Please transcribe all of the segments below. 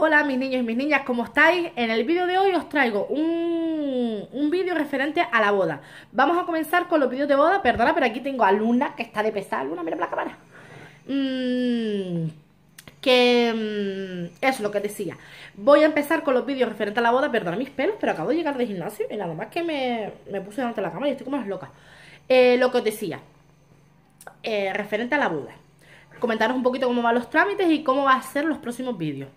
Hola mis niños y mis niñas, ¿cómo estáis? En el vídeo de hoy os traigo un, un vídeo referente a la boda. Vamos a comenzar con los vídeos de boda, perdona, pero aquí tengo a Luna que está de pesada. Luna, mira la cámara. Mm, Que mm, es lo que decía. Voy a empezar con los vídeos referentes a la boda, perdona mis pelos, pero acabo de llegar del gimnasio Y nada más que me, me puse delante de la cámara y estoy como las locas eh, Lo que os decía, eh, referente a la boda. Comentaros un poquito cómo van los trámites y cómo va a ser los próximos vídeos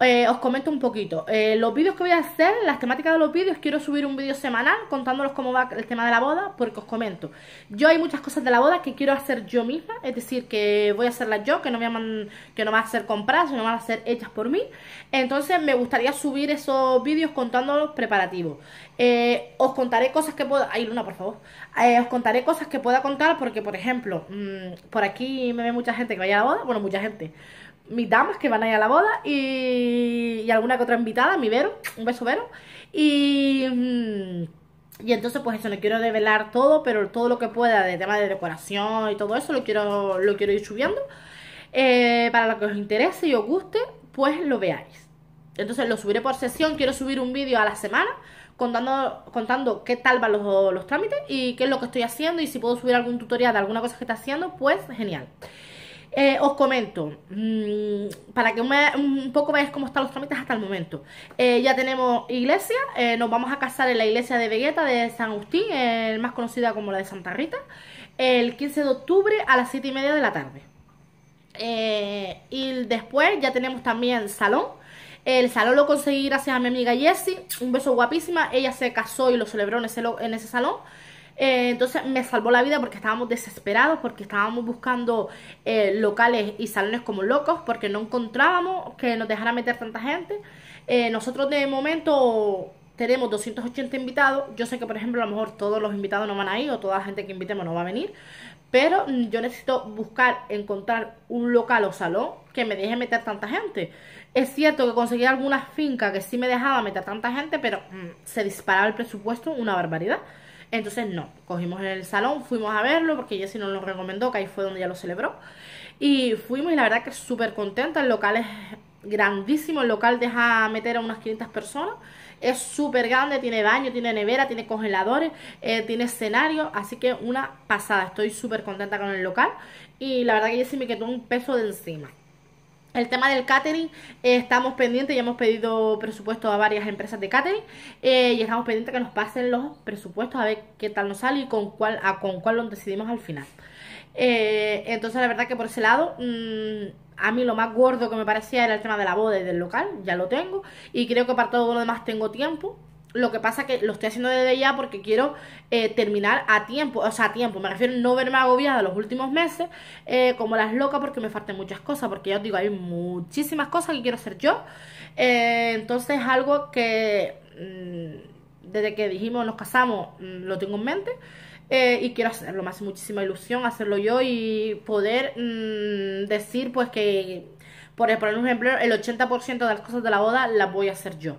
eh, os comento un poquito. Eh, los vídeos que voy a hacer, las temáticas de los vídeos, quiero subir un vídeo semanal contándolos cómo va el tema de la boda, porque os comento. Yo hay muchas cosas de la boda que quiero hacer yo misma, es decir, que voy a hacerlas yo, que no, me que no van a ser compradas, sino van a ser hechas por mí. Entonces me gustaría subir esos vídeos contando los preparativos. Eh, os contaré cosas que pueda... Ay, Luna, por favor. os contaré cosas que pueda contar porque, por ejemplo, mm, por aquí me ve mucha gente que vaya a la boda. Bueno, mucha gente mis damas que van a ir a la boda y, alguna que otra invitada, mi Vero, un beso Vero. Y, mm, y entonces pues eso, no quiero develar todo, pero todo lo que pueda de tema de decoración y todo eso lo quiero, lo quiero ir subiendo. Eh, para lo que os interese y os guste, pues lo veáis. Entonces lo subiré por sesión, quiero subir un vídeo a la semana contando, contando qué tal van los, los trámites y qué es lo que estoy haciendo y si puedo subir algún tutorial de alguna cosa que está haciendo, pues genial. Eh, os comento, mm, para que un poco veáis cómo están los trámites hasta el momento. Eh, ya tenemos iglesia, eh, nos vamos a casar en la iglesia de Vegeta de San Agustín, el más conocida como la de Santa Rita, el 15 de octubre a las 7 y media de la tarde. y después ya tenemos también salón. El salón lo conseguí gracias a mi amiga Jessie, un beso guapísima. Ella se casó y lo celebró en ese, en ese salón. Eh, entonces me salvó la vida porque estábamos desesperados, porque estábamos buscando eh, locales y salones como locos, porque no encontrábamos que nos dejara meter tanta gente. Eh, nosotros de momento tenemos 280 invitados. Yo sé que, por ejemplo, a lo mejor todos los invitados no van a ir o toda la gente que invitemos no va a venir. Pero yo necesito buscar, encontrar un local o salón que me deje meter tanta gente. Es cierto que conseguí alguna finca que sí me dejaba meter tanta gente, pero mm, se disparaba el presupuesto una barbaridad. Entonces no, cogimos el salón, fuimos a verlo porque Jessie nos lo recomendó, que ahí fue donde ya lo celebró. Y fuimos y la verdad que súper contenta, el local es grandísimo, el local deja meter a unas 500 personas. Es súper grande, tiene baño, tiene nevera, tiene congeladores, eh, tiene escenario, así que una pasada. Estoy súper contenta con el local y la verdad que Jessie me quedó un peso de encima. El tema del catering, eh, estamos pendientes, ya hemos pedido presupuesto a varias empresas de catering eh, y estamos pendientes que nos pasen los presupuestos a ver qué tal nos sale y con cuál, a, con cuál lo decidimos al final. Eh, entonces la verdad que por ese lado, mm, a mí lo más gordo que me parecía era el tema de la boda y del local, ya lo tengo y creo que para todo lo demás tengo tiempo. Lo que pasa que lo estoy haciendo desde ya porque quiero eh, terminar a tiempo, o sea, a tiempo, me refiero a no verme agobiada los últimos meses eh, como las locas porque me faltan muchas cosas, porque ya os digo, hay muchísimas cosas que quiero hacer yo. Eh, entonces, algo que mm, desde que dijimos nos casamos mm, lo tengo en mente. y quiero hacerlo, me hace muchísima ilusión hacerlo yo y poder mm, decir pues que, por ejemplo, el 80% de las cosas de la boda las voy a hacer yo.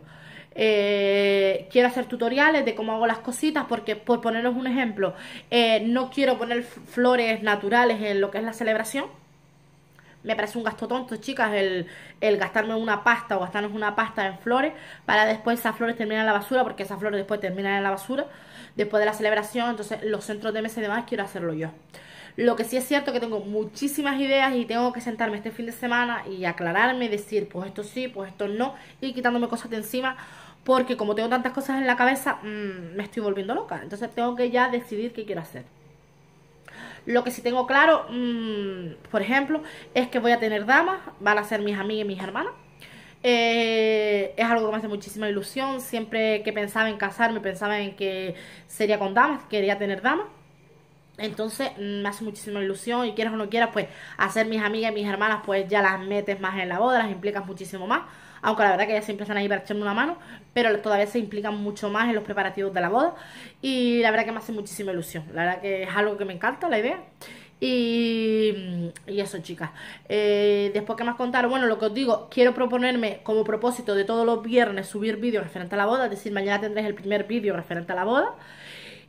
Eh, quiero hacer tutoriales de cómo hago las cositas porque por poneros un ejemplo eh, no quiero poner flores naturales en lo que es la celebración me parece un gasto tonto, chicas, el, gastarme una pasta o gastarnos una pasta en flores para después esas flores terminar en la basura, porque esas flores después terminan en la basura, después de la celebración, entonces los centros de mesa y demás quiero hacerlo yo. Lo que sí es cierto que tengo muchísimas ideas y tengo que sentarme este fin de semana y aclararme decir, pues esto sí, pues esto no, y quitándome cosas de encima porque como tengo tantas cosas en la cabeza, mm, me estoy volviendo loca. Entonces tengo que ya decidir qué quiero hacer. Lo que sí tengo claro, mm, por ejemplo, es que voy a tener damas, van a ser mis amigas y mis hermanas. Eh, es algo que me hace muchísima ilusión. Siempre que pensaba en casarme, pensaba en que sería con damas, quería tener damas. Entonces mm, me hace muchísima ilusión y quieras o no quieras, pues hacer mis amigas y mis hermanas, pues ya las metes más en la boda, las implicas muchísimo más aunque la verdad que ellas siempre están ahí para echarme una mano, pero todavía se implican mucho más en los preparativos de la boda y la verdad que me hace muchísima ilusión, la verdad que es algo que me encanta la idea. Y, eso, chicas. Eh, después que me has contado, bueno, lo que os digo, quiero proponerme como propósito de todos los viernes subir vídeos referente a la boda, es decir, mañana tendréis el primer vídeo referente a la boda.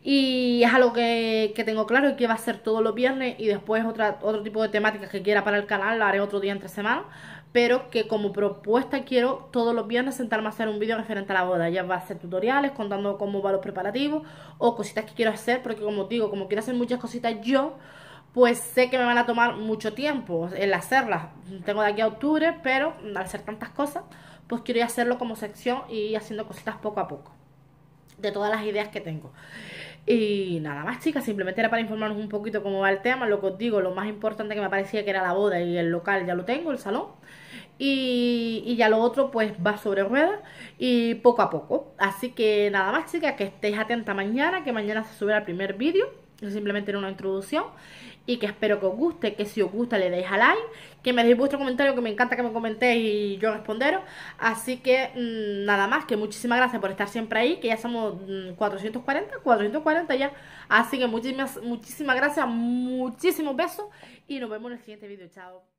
Y es algo que, tengo claro y que va a ser todos los viernes y después otra, otro tipo de temáticas que quiera para el canal, la haré otro día entre semana pero que como propuesta quiero todos los viernes sentarme a hacer un vídeo referente a la boda. Ya va a ser tutoriales contando cómo van los preparativos o cositas que quiero hacer, porque como digo, como quiero hacer muchas cositas yo, pues sé que me van a tomar mucho tiempo el hacerlas. Tengo de aquí a octubre, pero al hacer tantas cosas, pues quiero hacerlo como sección y ir haciendo cositas poco a poco de todas las ideas que tengo. Y nada más, chicas, simplemente era para informarnos un poquito cómo va el tema. Lo que os digo, lo más importante que me parecía que era la boda y el local ya lo tengo, el salón. Y, y ya lo otro pues va sobre ruedas y poco a poco. Así que nada más, chicas, que estéis atentas mañana, que mañana se subirá el primer vídeo. Simplemente era una introducción y que espero que os guste, que si os gusta le deis a like, que me deis vuestro comentario, que me encanta que me comentéis y yo responderos. Así que mm, nada más, que muchísimas gracias por estar siempre ahí, que ya somos 440, mm, 440 ya. Así que muchísimas, muchísimas gracias, muchísimos besos y nos vemos en el siguiente vídeo. Chao.